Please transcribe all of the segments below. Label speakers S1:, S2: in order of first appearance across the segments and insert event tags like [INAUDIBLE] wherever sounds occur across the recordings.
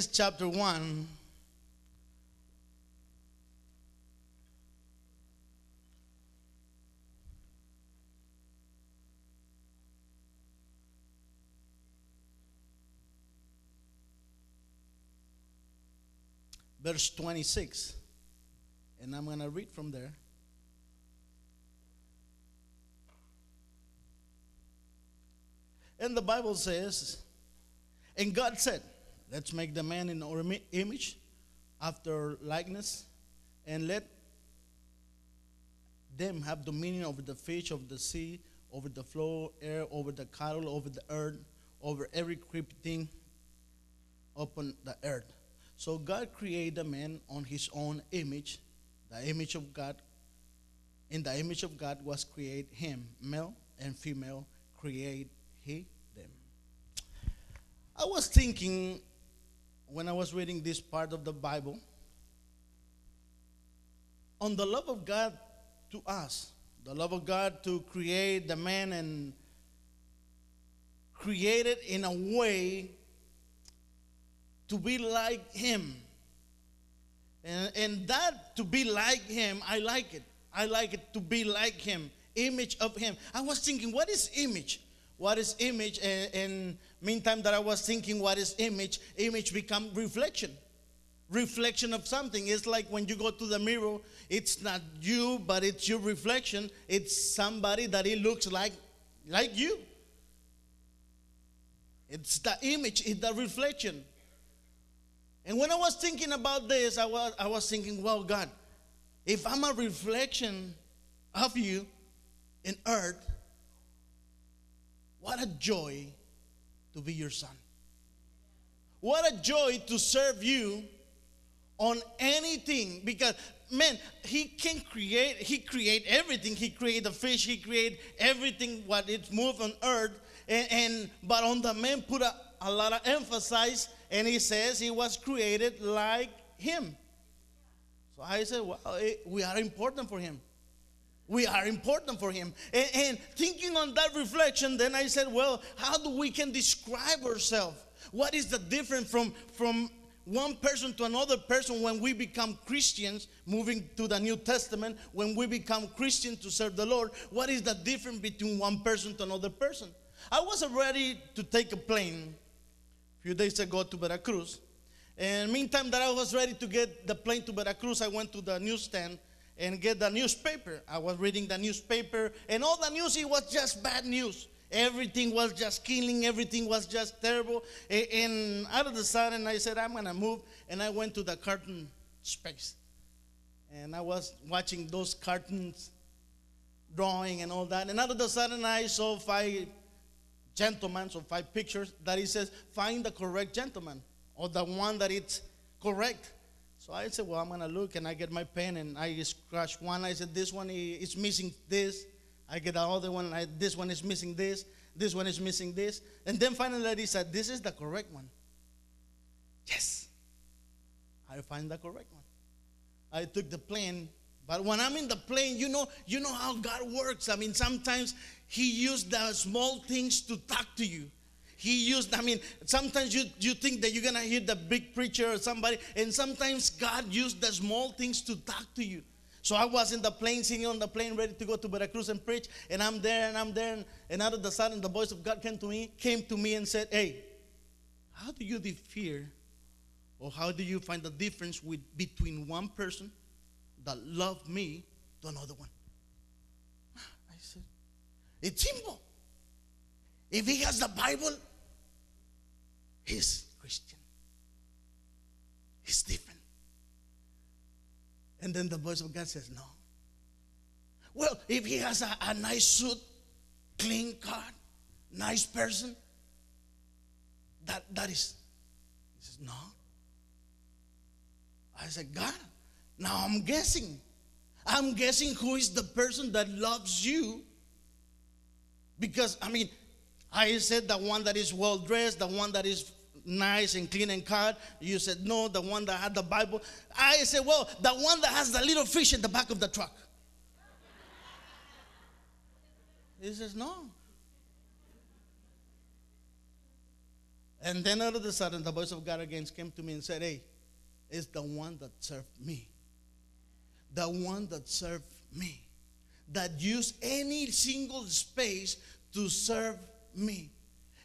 S1: Genesis chapter 1. Verse 26. And I'm going to read from there. And the Bible says, And God said, Let's make the man in our image, after likeness, and let them have dominion over the fish of the sea, over the flow, air, over the cattle, over the earth, over every creeping thing upon the earth. So God created the man on his own image, the image of God. In the image of God was create him, male and female, create he them. I was thinking when I was reading this part of the Bible on the love of God to us, the love of God to create the man and create it in a way to be like him. And, and that to be like him, I like it. I like it to be like him, image of him. I was thinking, what is image? What is image? And, and meantime that I was thinking, what is image? Image become reflection. Reflection of something. It's like when you go to the mirror, it's not you, but it's your reflection. It's somebody that it looks like, like you. It's the image, it's the reflection. And when I was thinking about this, I was, I was thinking, well, God, if I'm a reflection of you in earth, what a joy to be your son. What a joy to serve you on anything because man he can create he create everything he create the fish he create everything what it move on earth and, and but on the man put a, a lot of emphasis and he says he was created like him. So I said, well, eh, we are important for him. We are important for him. And, and thinking on that reflection, then I said, well, how do we can describe ourselves? What is the difference from, from one person to another person when we become Christians, moving to the New Testament, when we become Christians to serve the Lord, what is the difference between one person to another person? I was ready to take a plane a few days ago to Veracruz. And meantime that I was ready to get the plane to Veracruz, I went to the newsstand and get the newspaper. I was reading the newspaper, and all the news it was just bad news. Everything was just killing, everything was just terrible. And out of the sudden, I said, I'm gonna move, and I went to the cartoon space. And I was watching those cartoons, drawing and all that. And out of the sudden, I saw five gentlemen, so five pictures, that it says, find the correct gentleman or the one that it's correct. So I said, well, I'm going to look and I get my pen and I scratch one. I said, this one is missing this. I get the other one, I, this one is missing this. This one is missing this. And then finally he said, this is the correct one. Yes. I find the correct one. I took the plane but when I'm in the plane, you know, you know how God works. I mean, sometimes He used the small things to talk to you. He used, I mean, sometimes you, you think that you're gonna hear the big preacher or somebody, and sometimes God used the small things to talk to you. So I was in the plane, sitting on the plane, ready to go to Veracruz and preach, and I'm there and I'm there, and, and out of the sudden the voice of God came to me, came to me and said, Hey, how do you fear or how do you find the difference with between one person that loved me to another one. I said, it's simple. If he has the Bible, he's Christian. He's different. And then the voice of God says, No. Well, if he has a, a nice suit, clean car, nice person, that, that is. He says, No. I said, God, now I'm guessing. I'm guessing who is the person that loves you. Because, I mean, I said the one that is well dressed, the one that is nice and clean and cut. You said, no, the one that had the Bible. I said, well, the one that has the little fish in the back of the truck. He says, no. And then all of a sudden, the voice of God again came to me and said, Hey, it's the one that served me. The one that served me. That used any single space to serve me.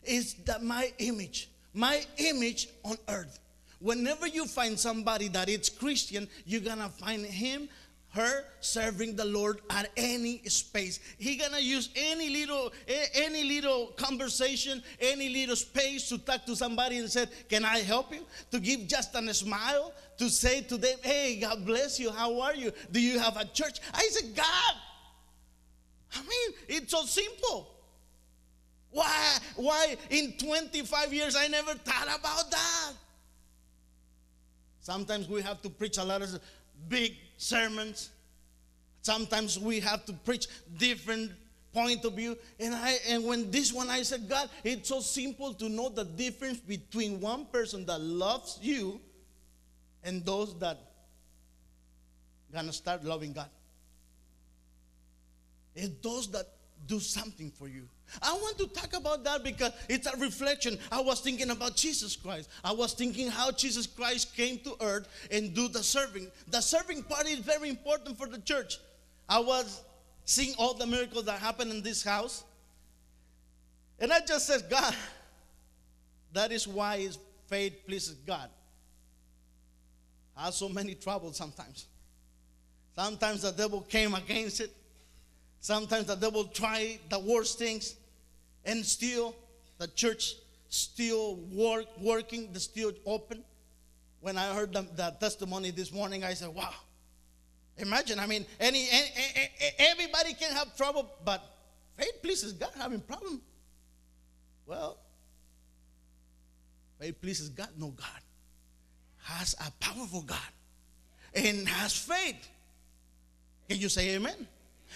S1: It's that my image, my image on earth. Whenever you find somebody that is Christian, you're gonna find him her serving the Lord at any space. He gonna use any little any little conversation, any little space to talk to somebody and say, "Can I help you?" To give just a smile, to say to them, "Hey, God bless you. How are you? Do you have a church?" I said, "God." I mean, it's so simple. Why? Why in 25 years I never thought about that? Sometimes we have to preach a lot of big sermons. Sometimes we have to preach different point of view. And I and when this one I said, God, it's so simple to know the difference between one person that loves you and those that gonna start loving God. It's those that do something for you. I want to talk about that because it's a reflection. I was thinking about Jesus Christ. I was thinking how Jesus Christ came to earth and do the serving. The serving part is very important for the church. I was seeing all the miracles that happened in this house. And I just said, God, that is why his faith pleases God. I have so many troubles sometimes. Sometimes the devil came against it. Sometimes the devil try the worst things, and still the church still work working, the still open. When I heard the, the testimony this morning, I said, "Wow!" Imagine, I mean, any, any, everybody can have trouble, but faith pleases God having problem. Well, faith pleases God. No, God has a powerful God and has faith. Can you say Amen?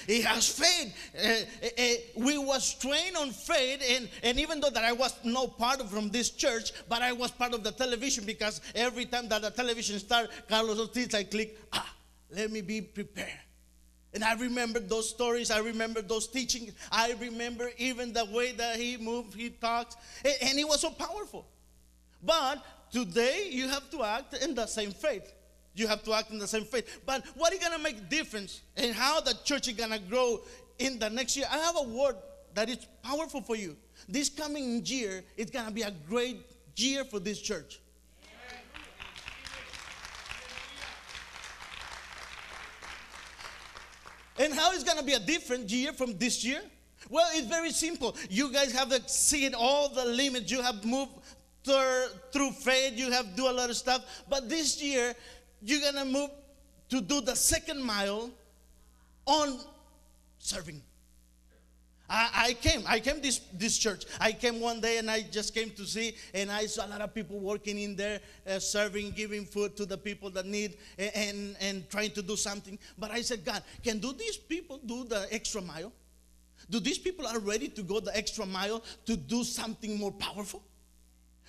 S1: He has faith. Uh, uh, we was trained on faith, and, and even though that I was no part of from this church, but I was part of the television because every time that the television started, Carlos Ortiz, I click, ah, let me be prepared. And I remember those stories. I remember those teachings. I remember even the way that he moved, he talked, and, and he was so powerful. But today, you have to act in the same faith. You have to act in the same faith. But what is going to make difference and how the church is going to grow in the next year? I have a word that is powerful for you. This coming year is going to be a great year for this church. And how is going to be a different year from this year? Well, it's very simple. You guys have seen all the limits. You have moved through faith. You have do a lot of stuff. But this year, you're going to move to do the second mile on serving. I, I, came, I came this, this church. I came one day and I just came to see, and I saw a lot of people working in there, uh, serving, giving food to the people that need, and, and, and trying to do something. But I said, God, can do these people do the extra mile? Do these people are ready to go the extra mile to do something more powerful?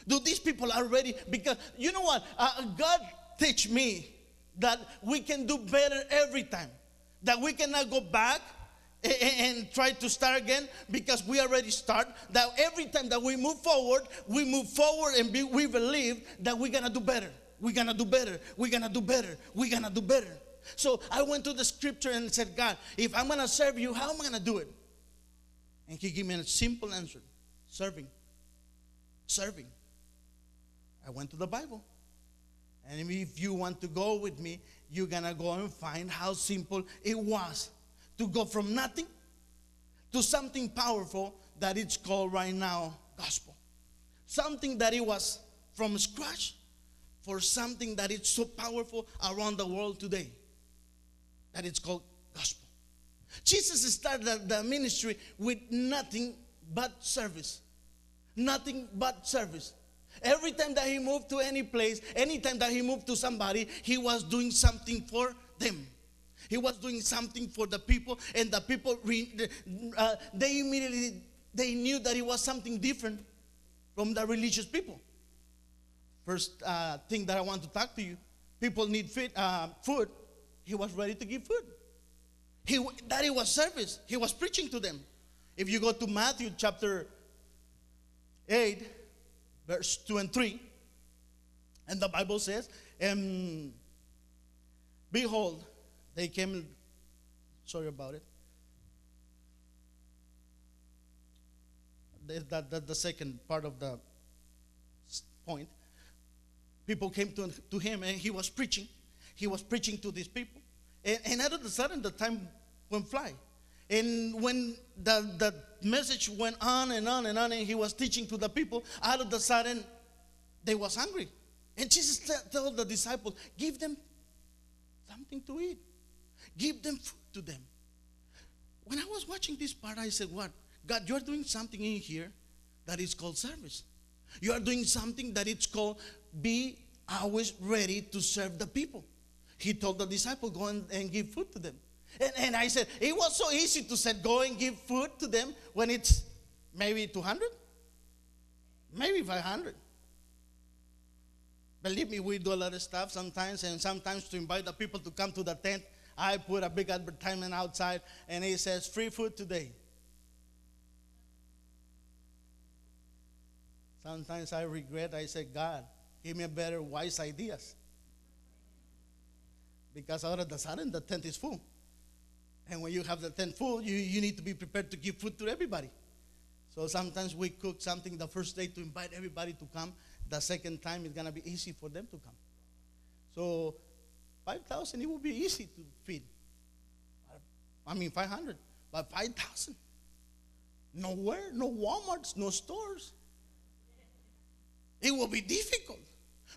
S1: Do these people are ready? Because you know what? Uh, God teach me that we can do better every time. That we cannot go back and, try to start again because we already start. That every time that we move forward, we move forward and be, we believe that we're gonna do better. We're gonna do better. We're gonna do better. We're gonna do better. So I went to the scripture and said, God, if I'm gonna serve you, how am I gonna do it? And he gave me a simple answer serving. Serving. I went to the Bible. And if you want to go with me, you're going to go and find how simple it was to go from nothing to something powerful that it's called right now gospel. Something that it was from scratch for something that is so powerful around the world today that it's called gospel. Jesus started the ministry with nothing but service. Nothing but service. Every time that he moved to any place, anytime that he moved to somebody, he was doing something for them. He was doing something for the people, and the people, uh, they immediately they knew that it was something different from the religious people. First uh, thing that I want to talk to you: people need fit, uh, food. He was ready to give food. He, that it was service. He was preaching to them. If you go to Matthew chapter 8, verse 2 and 3. And the Bible says, um, Behold, they came, sorry about it. That, that, the second part of the point. People came to, to him and he was preaching. He was preaching to these people. And, and out of the sudden, the time went fly. And when the, the message went on and on and on, and he was teaching to the people, out of the sudden, they was hungry. And Jesus told the disciples, give them something to eat. Give them food to them. When I was watching this part, I said, What? God, you're doing something in here that is called service. You are doing something that it's called be always ready to serve the people. He told the disciple, Go and, and give food to them. And, and I said, It was so easy to say, Go and give food to them when it's maybe 200, maybe 500. Believe me, we do a lot of stuff sometimes, and sometimes to invite the people to come to the tent, I put a big advertisement outside, and it says free food today. Sometimes I regret, I say, God, give me a better, wise ideas. Because all of the sudden the tent is full. And when you have the tent full, you, you need to be prepared to give food to everybody. So sometimes we cook something the first day to invite everybody to come, the second time it's going to be easy for them to come. So 5,000, it will be easy to feed. I mean, 500, but 5,000. Nowhere, no Walmarts, no stores. It will be difficult.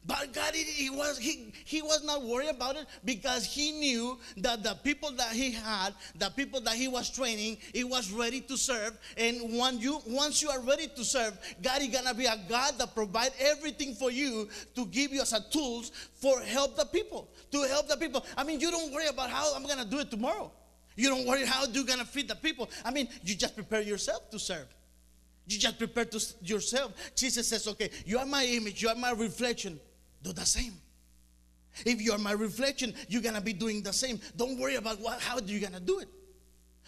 S1: But God, he, was, he, he was not worried about it because he knew that the people that he had, the people that he was training, he was ready to serve. And when you, once you are ready to serve, God is going to be a God that provide everything for you to give you as a tools for help the people, to help the people. I mean, you don't worry about how I'm going to do it tomorrow. You don't worry how you're going to feed the people. I mean, you just prepare yourself to serve. You just prepare to yourself. Jesus says, okay, you are my image, you are my reflection do the same. If you're my reflection, you're gonna be doing the same. Don't worry about what, how you're gonna do it.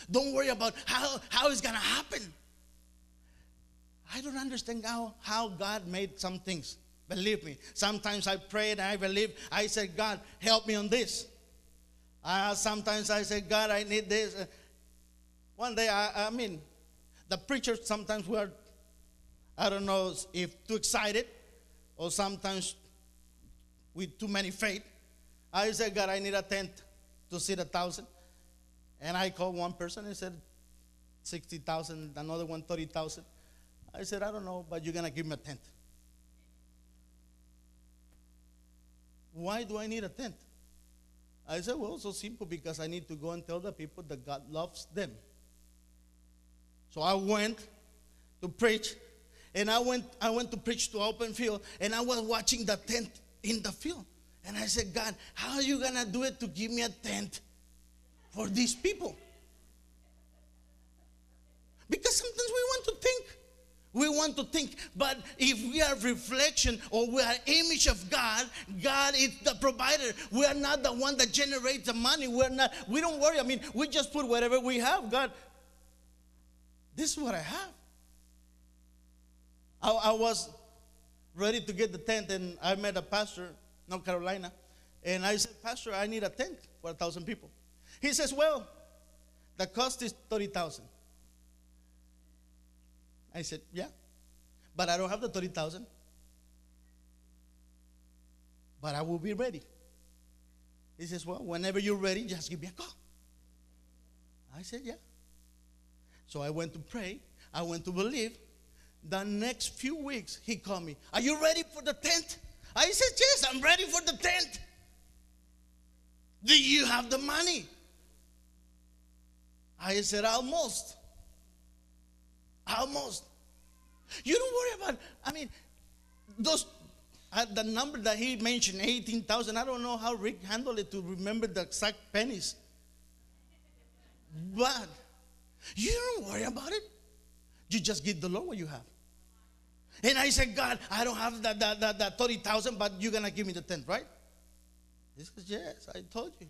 S1: Don't worry about how, how it's gonna happen. I don't understand how, how God made some things. Believe me. Sometimes I pray and I believe. I said, God, help me on this. Uh, sometimes I say, God, I need this. Uh, one day, I, I mean, the preachers sometimes were, I don't know if too excited or sometimes with too many faith. I said, God, I need a tent to seat a thousand. And I called one person and said, 60,000, another one, 30,000. I said, I don't know, but you're going to give me a tent. Why do I need a tent? I said, well, so simple because I need to go and tell the people that God loves them. So I went to preach, and I went, I went to preach to open field, and I was watching the tent in the field. And I said, God, how are you going to do it to give me a tent for these people? Because sometimes we want to think. We want to think, but if we are reflection or we are image of God, God is the provider. We are not the one that generates the money. We're not, we don't worry. I mean, we just put whatever we have. God, this is what I have. I, I was ready to get the tent, and I met a pastor, North Carolina, and I said, Pastor, I need a tent for a thousand people. He says, Well, the cost is thirty thousand. I said, Yeah, but I don't have the thirty thousand. But I will be ready. He says, Well, whenever you're ready, just give me a call. I said, Yeah. So I went to pray, I went to believe, the next few weeks, he called me. Are you ready for the tent? I said, Yes, I'm ready for the tent. Do you have the money? I said, Almost. Almost. You don't worry about, I mean, those, uh, the number that he mentioned, 18,000, I don't know how Rick handled it to remember the exact pennies. But you don't worry about it. You just give the Lord what you have. And I said, God, I don't have that, that, that, that 30,000, but you're going to give me the 10, right? He says, Yes, I told you.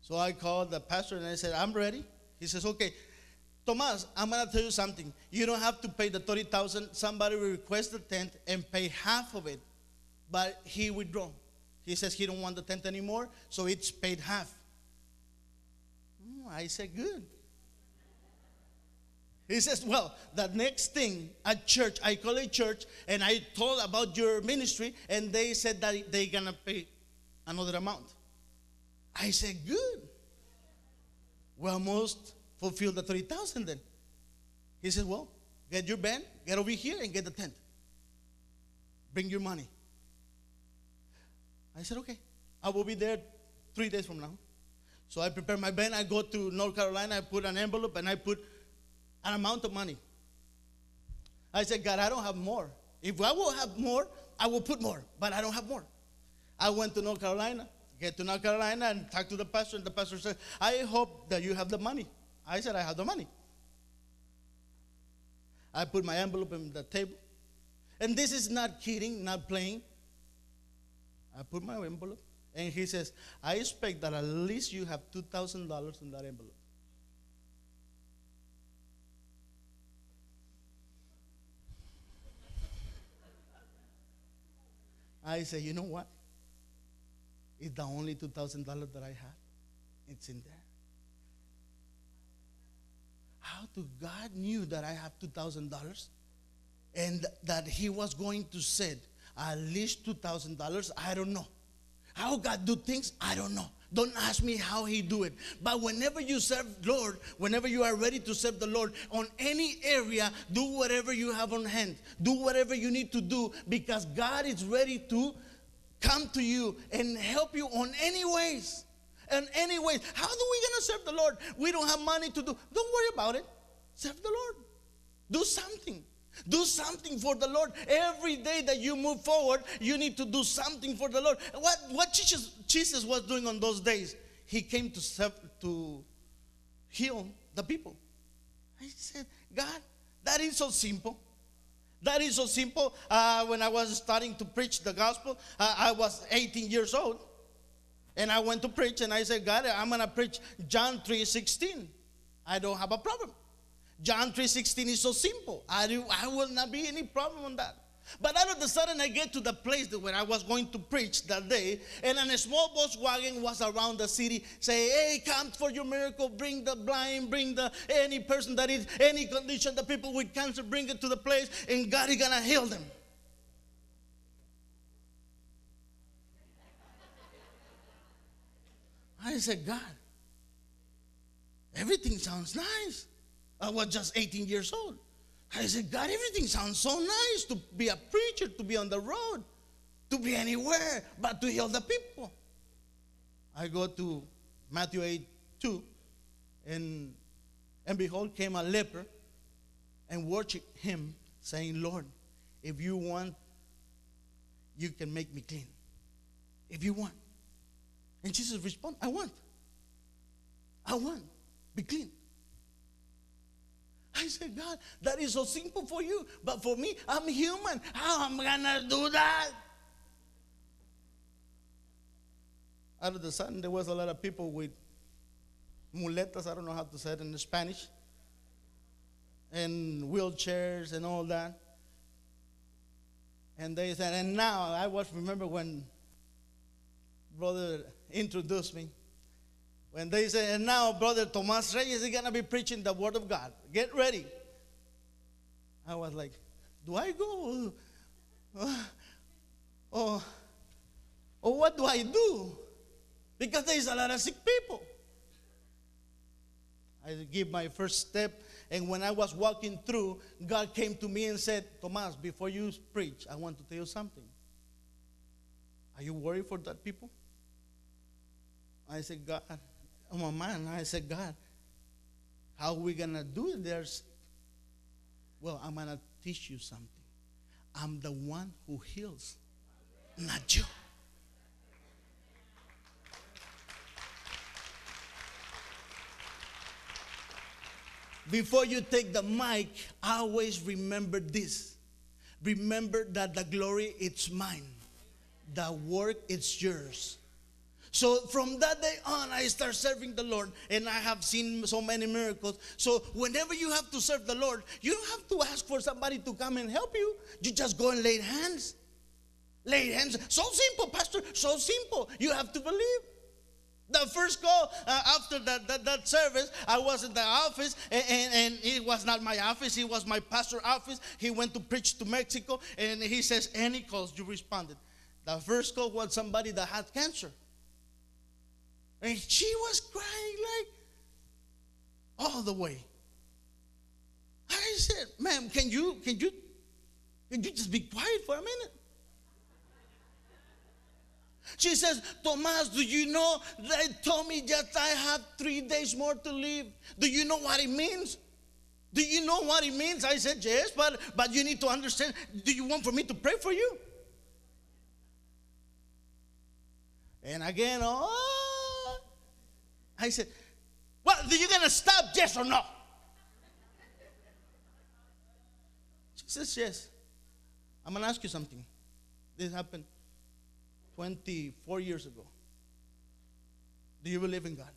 S1: So I called the pastor and I said, I'm ready. He says, Okay, Tomas, I'm gonna tell you something. You don't have to pay the 30,000. Somebody will request the tent and pay half of it, but he withdraw. He says he don't want the tent anymore, so it's paid half. Mm, I said, good. He says, Well, the next thing at church, I call a church, and I told about your ministry, and they said that they're gonna pay another amount. I said, Good. We almost fulfilled the 30,000 then. He said, Well, get your band, get over here, and get the tent. Bring your money. I said, Okay, I will be there three days from now. So I prepare my band, I go to North Carolina, I put an envelope, and I put an amount of money. I said, God, I don't have more. If I will have more, I will put more, but I don't have more. I went to North Carolina, get to North Carolina and talk to the pastor, and the pastor said, I hope that you have the money. I said, I have the money. I put my envelope in the table. And this is not kidding, not playing. I put my envelope, and he says, I expect that at least you have $2,000 in that envelope. I say, you know what? It's the only $2,000 that I have. It's in there. How do God knew that I have $2,000 and that he was going to send at least $2,000? I don't know. How God do things? I don't know. Don't ask me how he do it. But whenever you serve Lord, whenever you are ready to serve the Lord on any area, do whatever you have on hand. Do whatever you need to do because God is ready to come to you and help you on any ways. And any ways. How are we going to serve the Lord? We don't have money to do. Don't worry about it. Serve the Lord. Do something. Do something for the Lord. Every day that you move forward, you need to do something for the Lord. What, what Jesus, Jesus was doing on those days, he came to, serve, to heal the people. I said, God, that is so simple. That is so simple. Uh, when I was starting to preach the gospel, uh, I was 18 years old. And I went to preach and I said, God, I'm going to preach John 3 16. I don't have a problem. John 3.16 is so simple. I, do, I will not be any problem on that. But all of a sudden, I get to the place where I was going to preach that day, and a small Volkswagen was around the city, say, "Hey, come for your miracle! Bring the blind, bring the any person that is any condition, the people with cancer, bring it to the place, and God is gonna heal them." I said, "God, everything sounds nice." I was just 18 years old. I said, God, everything sounds so nice to be a preacher, to be on the road, to be anywhere, but to heal the people. I go to Matthew 8 2, and, and behold, came a leper and worshiped him, saying, Lord, if you want, you can make me clean. If you want. And Jesus responded, I want. I want. Be clean. I said, God, that is so simple for you. But for me, I'm human. How am I going to do that? Out of the sudden, there was a lot of people with muletas, I don't know how to say it in Spanish, and wheelchairs and all that. And they said, and now I was remember when brother introduced me. When they say, and now Brother Tomas Reyes is going to be preaching the Word of God. Get ready. I was like, do I go? Or, [LAUGHS] or oh, oh, what do I do? Because there's a lot of sick people. I give my first step, and when I was walking through, God came to me and said, Tomas, before you preach, I want to tell you something. Are you worried for that people? I said, God, my mind. I said, God, how we going to do it? There's, well, I'm going to teach you something. I'm the one who heals, not you. Before you take the mic, always remember this. Remember that the glory is mine. The work is yours. So from that day on, I start serving the Lord, and I have seen so many miracles. So whenever you have to serve the Lord, you don't have to ask for somebody to come and help you. You just go and lay hands. Lay hands. So simple, Pastor. So simple. You have to believe. The first call uh, after that, that, that, service, I was in the office, and, and, and, it was not my office, it was my pastor's office. He went to preach to Mexico, and he says, Any calls, you responded. The first call was somebody that had cancer. And she was crying like all the way. I said, ma'am, can you can you can you just be quiet for a minute? She says, Tomas, do you know they told me that I have three days more to live? Do you know what it means? Do you know what it means? I said, Yes, but but you need to understand. Do you want for me to pray for you? And again, oh I said, Well, are you going to stop, yes or no? She says, Yes. I'm going to ask you something. This happened 24 years ago. Do you believe in God?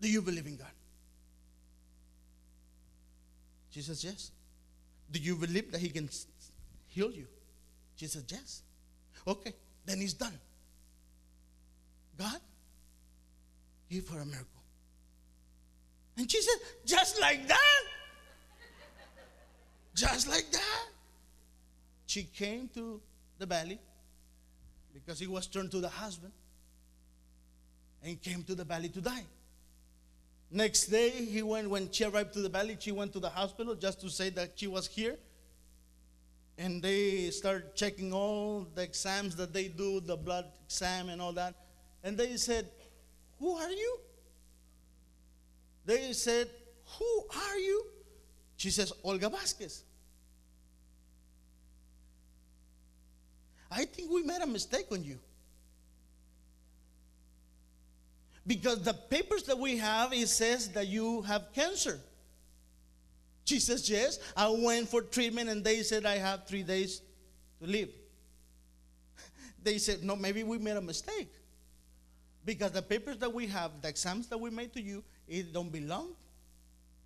S1: Do you believe in God? She says, Yes. Do you believe that He can heal you? She says, Yes. Okay, then it's done. God, give her a miracle. And she said, just like that. just like that. She came to the valley because he was turned to the husband and came to the valley to die. Next day, he went, when she arrived to the valley, she went to the hospital just to say that she was here. And they started checking all the exams that they do, the blood exam and all that. And they said, who are you? They said, Who are you? She says, Olga Vasquez. I think we made a mistake on you. Because the papers that we have, it says that you have cancer. She says, Yes. I went for treatment and they said I have three days to live. [LAUGHS] They said, No, maybe we made a mistake. Because the papers that we have, the exams that we made to you, it don't belong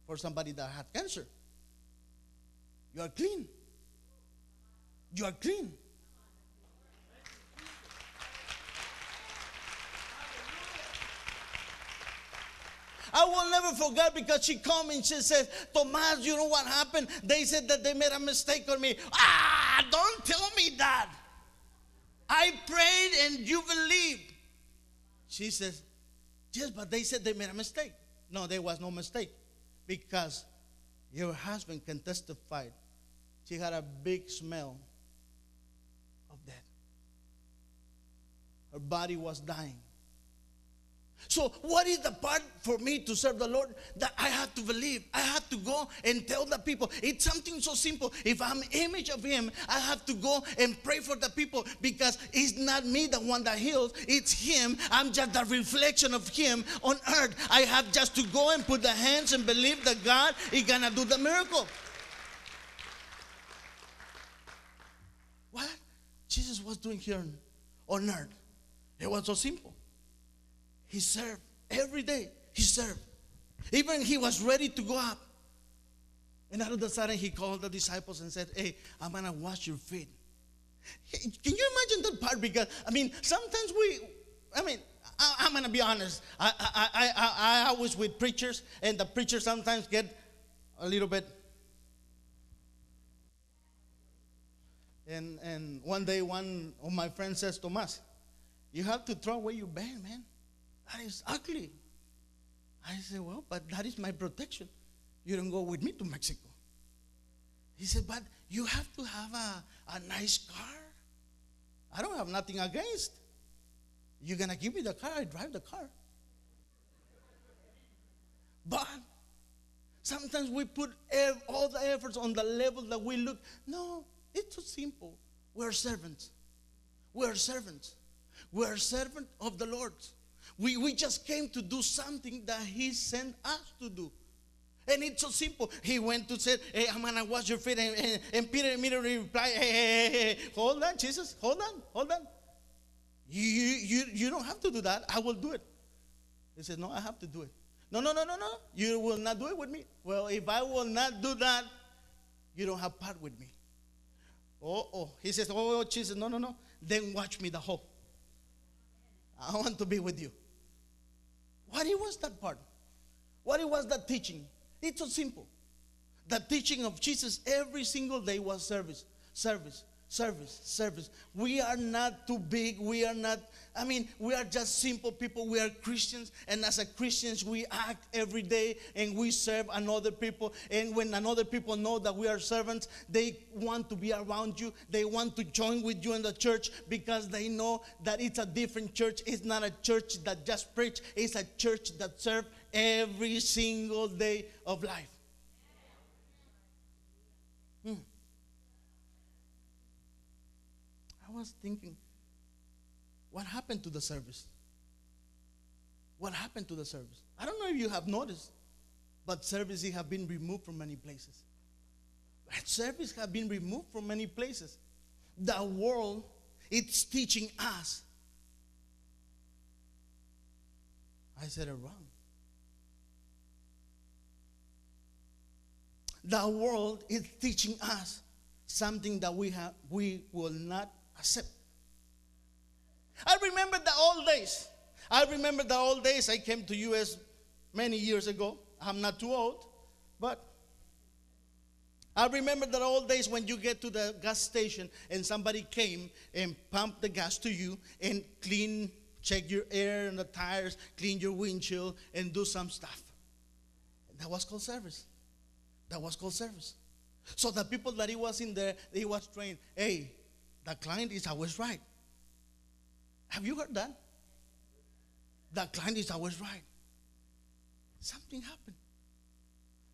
S1: for somebody that had cancer. You are clean. You are clean. I will never forget because she called me and she said, Tomas, you know what happened? They said that they made a mistake on me. Ah, don't tell me that. I prayed and you believed. She says, Yes, but they said they made a mistake. No, there was no mistake because your husband can testify. She had a big smell of death. Her body was dying. So, what is the part for me to serve the Lord that I have to believe? I have to go and tell the people. It's something so simple. If I'm image of Him, I have to go and pray for the people because it's not me the one that heals. It's Him. I'm just the reflection of Him on earth. I have just to go and put the hands and believe that God is gonna do the miracle. What Jesus was doing here on earth? It was so simple. He served every day. He served. Even he was ready to go up. And all of a sudden, he called the disciples and said, Hey, I'm going to wash your feet. Can you imagine that part? Because, I mean, sometimes we, I mean, I, am going to be honest. I, I, I, I, I was with preachers, and the preachers sometimes get a little bit. And, and one day, one of my friends says, Tomas, you have to throw away your band, man. That is ugly. I said, Well, but that is my protection. You don't go with me to Mexico. He said, But you have to have a, a nice car. I don't have nothing against. You're going to give me the car, I drive the car. But sometimes we put all the efforts on the level that we look. No, it's too simple. We're servants. We're servants. We're servants of the Lord. We, we just came to do something that He sent us to do. And it's so simple. He went to say, hey, I'm going to wash your feet. And, and, and Peter immediately replied, hey, hey, hey, hey, hold on, Jesus, hold on, hold on. You, you, you, don't have to do that. I will do it. He says, No, I have to do it. No, no, no, no, no. You will not do it with me. Well, if I will not do that, you don't have part with me. Oh, oh. He says, Oh, Jesus, no, no, no. Then watch me the whole. I want to be with you. What it was that part? What it was that teaching? It's so simple. The teaching of Jesus every single day was service, service, service, service. We are not too big. We are not, I mean, we are just simple people. We are Christians. And as a Christians, we act every day and we serve another people. And when another people know that we are servants, they want to be around you. They want to join with you in the church because they know that it's a different church. It's not a church that just preach. It's a church that serves every single day of life. I was thinking, what happened to the service? What happened to the service? I don't know if you have noticed, but services have been removed from many places. Service have been removed from many places. The world, it's teaching us. I said it wrong. The world is teaching us something that we have we will not accept. I remember the old days. I remember the old days. I came to US many years ago. I'm not too old, but I remember the old days when you get to the gas station and somebody came and pumped the gas to you and clean, check your air and the tires, clean your windshield, and do some stuff. That was called service. That was called service. So the people that he was in there, he was trained. Hey, the client is always right. Have you heard that? The client is always right. Something happened.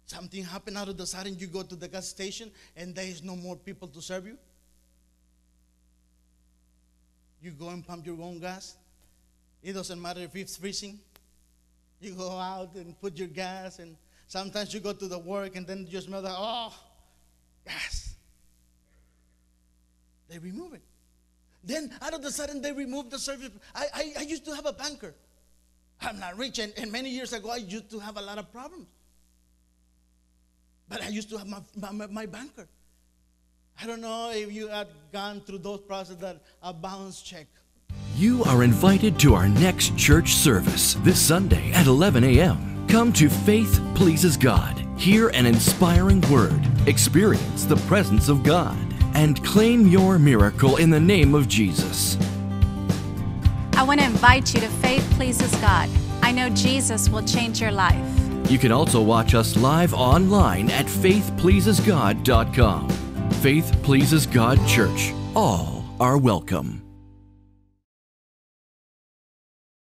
S1: Something happened out of the sudden you go to the gas station and there is no more people to serve you. You go and pump your own gas. It doesn't matter if it's freezing. You go out and put your gas and Sometimes you go to the work and then you smell that, oh, yes. They remove it. Then out of the sudden they remove the service. I, I, I used to have a banker. I'm not rich, and, and, many years ago I used to have a lot of problems. But I used to have my, my, my banker. I don't know if you had gone through those processes that a bounce check.
S2: You are invited to our next church service this Sunday at 11 a.m. Come to Faith Pleases God. Hear an inspiring word, experience the presence of God, and claim your miracle in the name of Jesus.
S3: I want to invite you to Faith Pleases God. I know Jesus will change your life.
S2: You can also watch us live online at faithpleasesgod.com. Faith Pleases God Church. All are welcome.